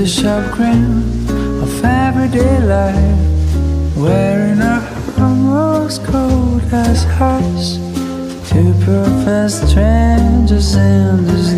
the sharp grin of everyday life, wearing a almost cold as ice. to profess strangers in this